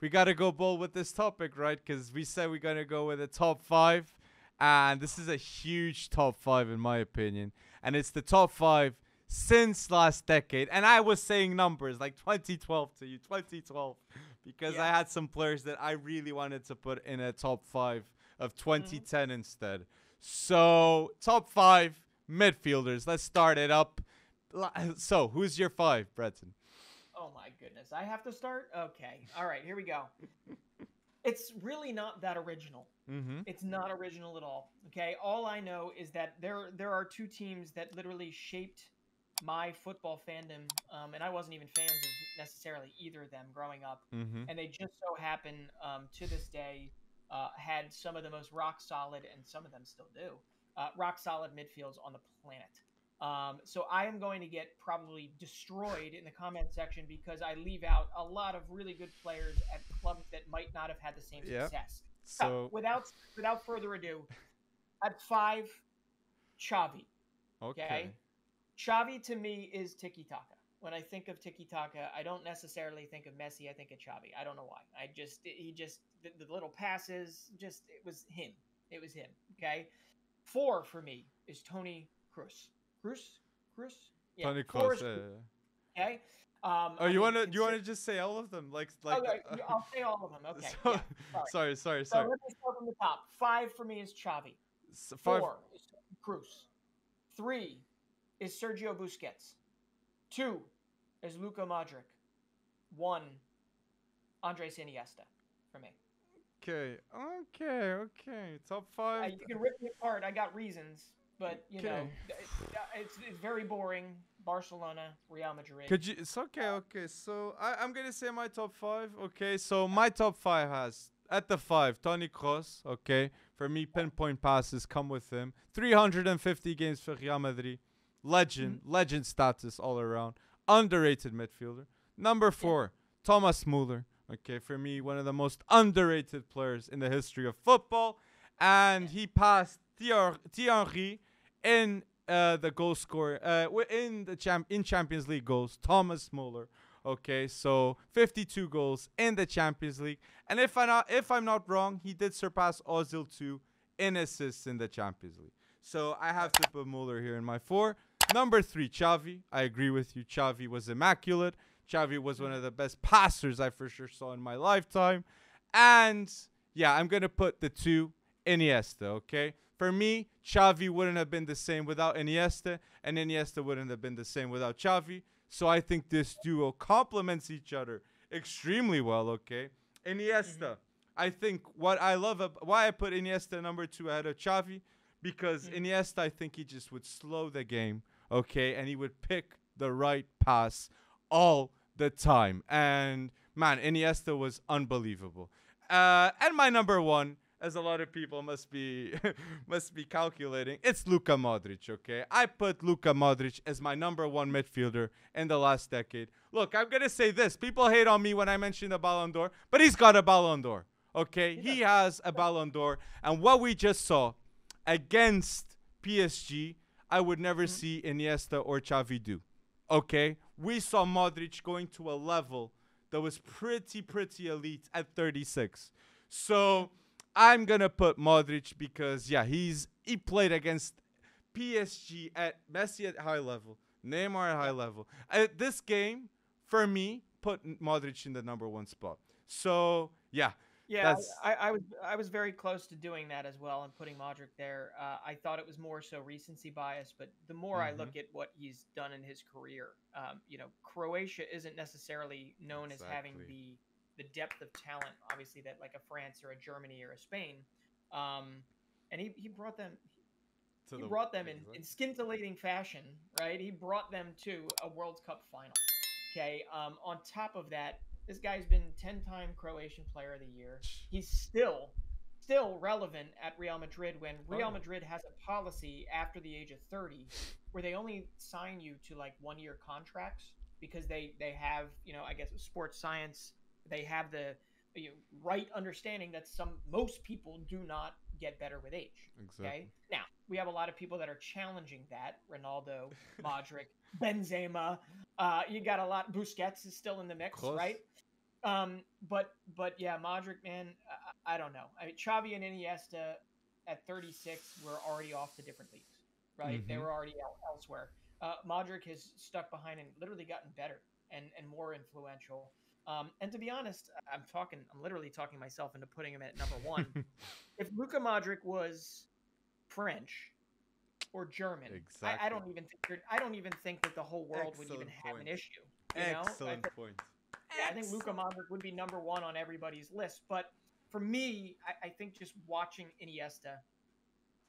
We gotta go bold with this topic, right? Because we said we're gonna go with a top five, and this is a huge top five in my opinion, and it's the top five since last decade. And I was saying numbers like 2012 to you, 2012, because I had some players that I really wanted to put in a top five of mm-hmm. 2010 instead. So top five midfielders. Let's start it up. So who's your five, Breton? Oh my goodness. I have to start? Okay. All right, here we go. It's really not that original. Mm-hmm. It's not original at all. Okay? All I know is that there there are two teams that literally shaped my football fandom um, and I wasn't even fans of necessarily either of them growing up Mm-hmm. and they just so happen um, to this day uh, had some of the most rock solid and some of them still do uh, rock solid midfields on the planet um, so i am going to get probably destroyed in the comment section because i leave out a lot of really good players at clubs that might not have had the same Yep. success so So without without further ado at five Xavi okay. Xavi to me is tiki taka. When I think of tiki taka, I don't necessarily think of Messi. I think of Xavi. I don't know why. I just he just the, the little passes, just it was him. It was him. Okay. Four for me is Toni Kroos. Kroos. Kroos. Yeah. Tony four yeah, Kroos, yeah. Okay. Um, Oh, I you mean, wanna you wanna just say all of them, like like. Okay, uh, I'll say all of them. Okay. so- yeah, sorry, sorry. sorry, So sorry. let me start from the top. Five for me is Xavi. S- five. Four is Kroos. Three is Sergio Busquets. Two is Luka Modric. One, Andres Iniesta for me. Okay, okay, okay. Top Uh, five. you can rip me apart. I got reasons, but you know, Okay. it- uh, it's, it's very boring. Barcelona, Real Madrid. Could you? It's okay, okay. So I, I'm gonna say my top five. Okay, so my top five has at the five Toni Kroos. Okay, for me, pinpoint passes come with him. 350 games for Real Madrid. Legend, mm-hmm. legend status all around. Underrated midfielder. Number four, Thomas Muller. Okay, for me, one of the most underrated players in the history of football, and he passed Thierry in uh, the goal scorer uh, in the champ in Champions League goals. Thomas Muller. Okay, so 52 goals in the Champions League, and if I not if I'm not wrong, he did surpass Ozil too in assists in the Champions League. So I have to put Muller here in my four. Number three, Xavi. I agree with you. Xavi was immaculate. Xavi was one of the best passers I for sure saw in my lifetime. And yeah, I'm gonna put the two Iniesta. Okay, for me, Xavi wouldn't have been the same without Iniesta, and Iniesta wouldn't have been the same without Xavi. So I think this duo complements each other extremely well. Okay, Iniesta. I think what I love ab- why I put Iniesta number two ahead of Xavi because Iniesta I think he just would slow the game, okay, and he would pick the right pass all the time. And man, Iniesta was unbelievable. Uh, and my number one, as a lot of people must be must be calculating, it's Luka Modric. Okay, I put Luka Modric as my number one midfielder in the last decade. Look, I'm gonna say this: people hate on me when I mention the Ballon d'Or, but he's got a Ballon d'Or. Okay, he has a Ballon d'Or, and what we just saw against PSG, I would never mm. see Iniesta or Xavi do. Okay, we saw Modric going to a level that was pretty, pretty elite at 36. So I'm gonna put Modric because yeah, he's he played against PSG at Messi at high level, Neymar at high level. At this game, for me, put Modric in the number one spot. So yeah, Yeah, I, I was I was very close to doing that as well and putting Modric there. Uh, I thought it was more so recency bias, but the more I Mhm. look at what he's done in his career, um, you know, Croatia isn't necessarily known as having the the depth of talent, obviously that like a France or a Germany or a Spain, um, and he, he brought them to he the- brought them in, in scintillating fashion, right? He brought them to a World Cup final. Okay. Um, on top of that, this guy's been ten-time Croatian Player of the Year. He's still, still relevant at Real Madrid when Oh, Real yeah. Madrid has a policy after the age of thirty where they only sign you to like one-year contracts because they they have you know I guess sports science they have the you know, right understanding that some most people do not get better with age. Exactly. Okay. Now we have a lot of people that are challenging that. Ronaldo, Modric, Benzema. Uh, you got a lot. Busquets is still in the mix, Close. right? Um, but but yeah, Modric, man, I, I don't know. I mean, Xavi and Iniesta at 36 were already off to different leagues, right? They Mhm. were already el- elsewhere. Uh, Modric has stuck behind and literally gotten better and and more influential. Um, and to be honest, I'm talking, I'm literally talking myself into putting him at number one. if Luka Modric was French or German, Exactly. I, I don't even think I don't even think that the whole world would even Excellent have an issue. Know? Excellent thi- point. yeah, I think Luka Modric would be number one on everybody's list. But for me, I, I think just watching Iniesta,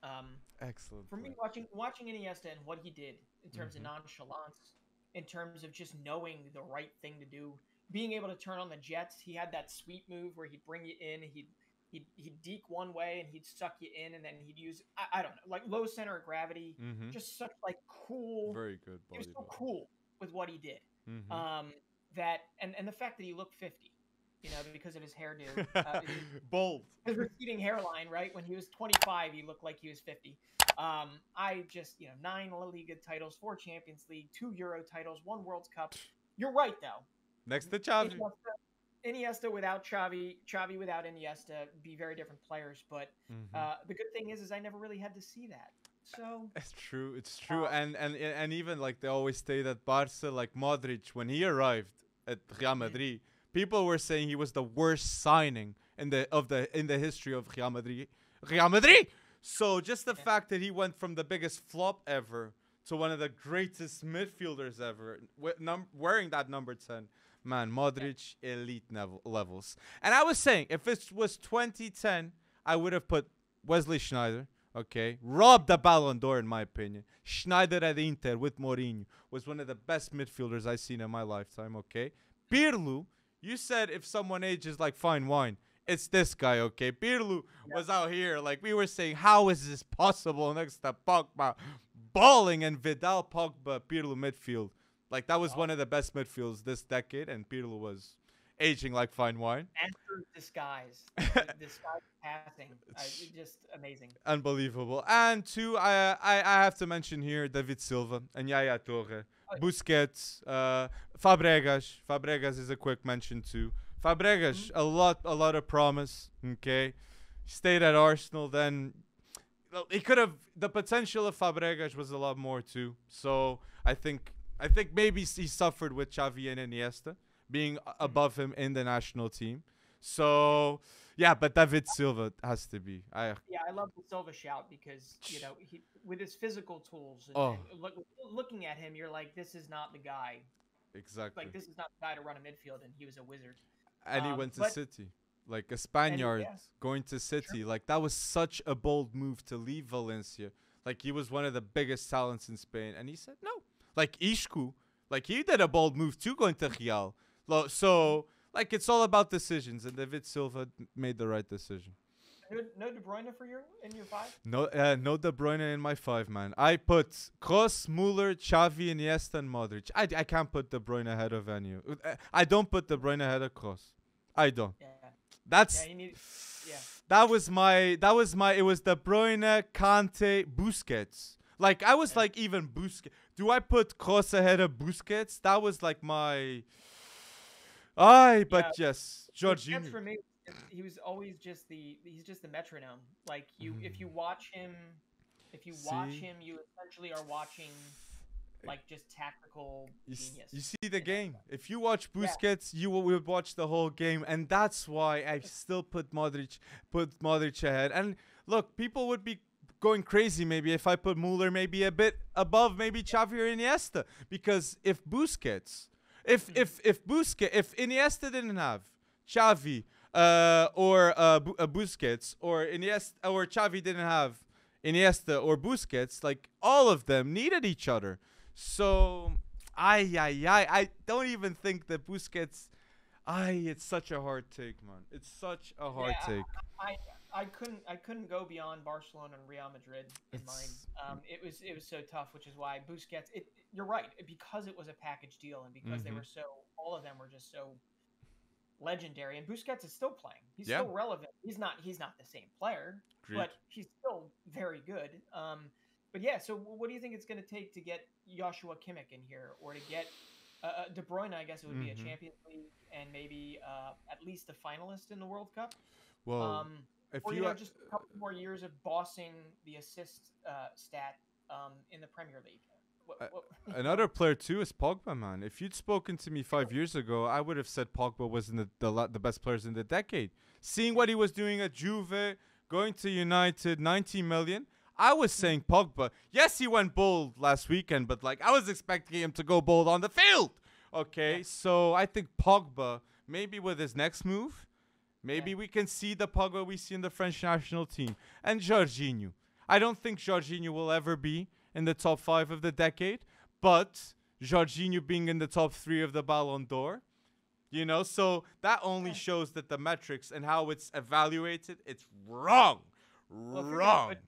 um, Excellent. for me, watching watching Iniesta and what he did in terms Mhm. of nonchalance, in terms of just knowing the right thing to do, being able to turn on the jets. He had that sweet move where he'd bring you in, he'd he'd he'd deke one way and he'd suck you in, and then he'd use I, I don't know, like low center of gravity. Mhm. Just such like cool. Very good he was so bodybuilder. cool with what he did. Mhm. Um, that and and the fact that he looked fifty, you know, because of his hairdo. Uh, his- Bold. his receding hairline, right? When he was 25, he looked like he was 50. Um, I just, you know, nine La Liga titles, four Champions League, two Euro titles, one World Cup. You're right, though. Next to Xavi. Iniesta, Iniesta without Xavi, Xavi without Iniesta, be very different players. But Mhm. uh, the good thing is, is I never really had to see that. So It's true. It's true. Uh, and and and even like they always say that Barca, like Modric, when he arrived at Real Madrid, people were saying he was the worst signing in the of the in the history of Real Madrid. Real Madrid. So just the Yeah. fact that he went from the biggest flop ever to one of the greatest midfielders ever, num- wearing that number ten. Man, Modric elite level levels. And I was saying, if it was 2010, I would have put Wesley Sneijder. Okay, robbed the Ballon d'Or in my opinion. Schneider at Inter with Mourinho was one of the best midfielders I've seen in my lifetime. Okay, Pirlo, you said if someone ages like fine wine, it's this guy. Okay, Pirlo was out here like we were saying, how is this possible next to Pogba, balling and Vidal, Pogba, Pirlo midfield. Like that was one of the best midfields this decade, and Pirlo was aging like fine wine. And of disguise, disguise passing, uh, just amazing. Unbelievable. And two, I, I I have to mention here David Silva and Yaya Touré, Oh. Busquets, uh, Fabregas. Fabregas is a quick mention too. Fabregas, Mm-hmm. a lot a lot of promise. Okay, stayed at Arsenal. Then he could have the potential of Fabregas was a lot more too. So I think I think maybe he suffered with Xavi and Iniesta being Mm-hmm. above him in the national team. So yeah, but David Silva has to be. I Yeah, I love the Silva shout because you know he with his physical tools. And, Oh. and look, looking at him, you're like, this is not the guy. exactly. Like this is not the guy to run a midfield, and he was a wizard. and he um, went to but- City, like a Spaniard yeah. going to City. Like that was such a bold move to leave Valencia. Like he was one of the biggest talents in Spain, and he said no. Like Isco, like he did a bold move too, going to Real. So like it's all about decisions, and David Silva made the right decision. No, no De Bruyne for your in your five. No, uh, no De Bruyne in my five man. I put Kroos, Muller, Xavi, Iniesta, and Modric. I, I can't put De Bruyne ahead of any. uh, I don't put De Bruyne ahead of Kroos. I don't. Yeah, That's yeah, you need. Yeah, that was my that was my it was De Bruyne, Kante, Busquets. Like I was Yeah. like even Busquets. Do I put Kroos ahead of Busquets? That was like my. Aye, but yes, Busquets Jorginho. for me, he was always just the he's just the metronome. Like you, if you Mm. watch him, if you watch him, you essentially are watching like just tactical You, genius. you see the game. If you watch Yeah. Busquets, you will will watch the whole game, and that's why I still put Modric put Modric ahead. And look, people would be going crazy maybe if I put Muller maybe a bit above maybe Xavi or Iniesta because if Busquets, if if if Busquets, if Iniesta didn't have Xavi uh, or uh, Bu- uh, Busquets or Iniesta or Xavi didn't have Iniesta or Busquets, like all of them needed each other. So, I, I, I, I don't even think that Busquets. I, it's such a hard take, man. It's such a hard Yeah, take. I I couldn't I couldn't go beyond Barcelona and Real Madrid in mine. It's- Um, it was it was so tough, which is why Busquets. It, you're right because it was a package deal and because they Mhm. were so all of them were just so legendary. And Busquets is still playing. He's Yeah. still relevant. He's not he's not the same player, Agreed. but he's still very good. Um, but yeah, so what do you think it's going to take to get Joshua Kimmich in here, or to get uh, uh, De Bruyne? I guess it would be Mhm. a Champions League and maybe uh, at least a finalist in the World Cup. Well, um, if or you, you know, just a couple more years of bossing the assist uh, stat um, in the Premier League. What, what, Another player too is Pogba, man. If you'd spoken to me five years ago, I would have said Pogba was in the the, the best players in the decade. Seeing what he was doing at Juve, going to United, 19 million, I was saying Pogba. Yes, he went bold last weekend, but like I was expecting him to go bold on the field. Okay, so I think Pogba, maybe with his next move, maybe Yeah. we can see the Pogba we see in the French national team and Jorginho. I don't think Jorginho will ever be in the top five of the decade, but Jorginho being in the top three of the Ballon d'Or, you know, so that only Yeah. shows that the metrics and how it's evaluated, it's wrong, if wrong. put-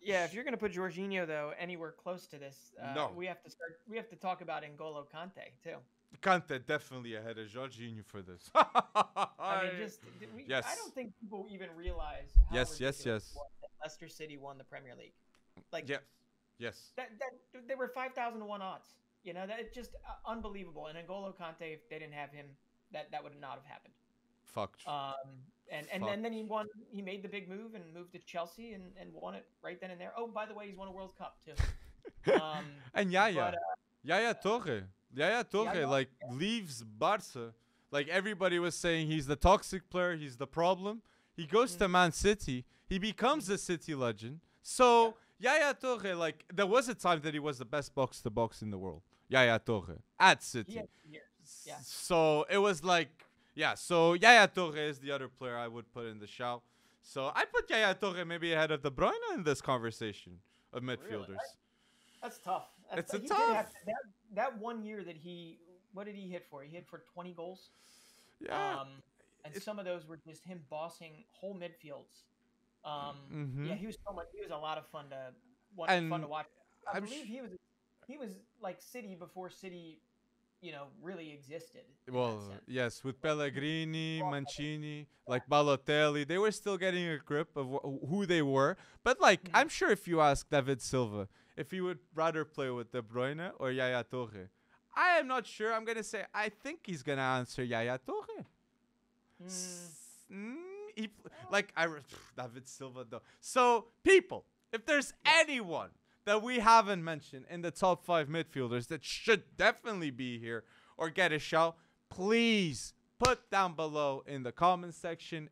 yeah, if you're going to put Jorginho though anywhere close to this, uh, No. we have to start. We have to talk about N'Golo Kante too. Kante definitely ahead of Jorginho for this. I mean, just we, I Yes. don't think people even realize. How Yes, yes, yes. it was that Leicester City won the Premier League. Like yes, yes. that, that they were five thousand to one odds. You know that just uh, unbelievable. And N'Golo Kante, if they didn't have him, that that would not have happened. Fucked. Um, and and, and then he won. He made the big move and moved to Chelsea and, and won it right then and there. Oh, by the way, he's won a World Cup too. Um, and Yaya, but, uh, Yaya Touré, Yaya Touré, Yaya, like leaves Barca. Like everybody was saying, he's the toxic player. He's the problem. He goes Mm. to Man City. He becomes a City legend. So Yaya Touré, like there was a time that he was the best box to box in the world. Yaya Touré at City. years. yeah. So it was like, yeah. So Yaya Touré is the other player I would put in the shout. So I put Yaya Touré maybe ahead of De Bruyne in this conversation of midfielders. That's tough. That's It's a he did have- tough. that, that one year that he, what did he hit for? He hit for 20 goals. Yeah. Um, and it- some of those were just him bossing whole midfields. Um, Mhm. Yeah, he was so much. He was a lot of fun to one, fun to watch. I I'm believe sh- he was he was like City before City, you know, really existed. Well, yes, with Pellegrini, Mancini, like Balotelli, they were still getting a grip of wh- who they were. But like, Mhm. I'm sure if you ask David Silva if he would rather play with De Bruyne or Yaya Touré, I am not sure. I'm gonna say I think he's gonna answer Yaya Touré. Mm, mm, he like I David Silva though. So people, if there's anyone that we haven't mentioned in the top five midfielders that should definitely be here or get a shout, please put down below in the comment section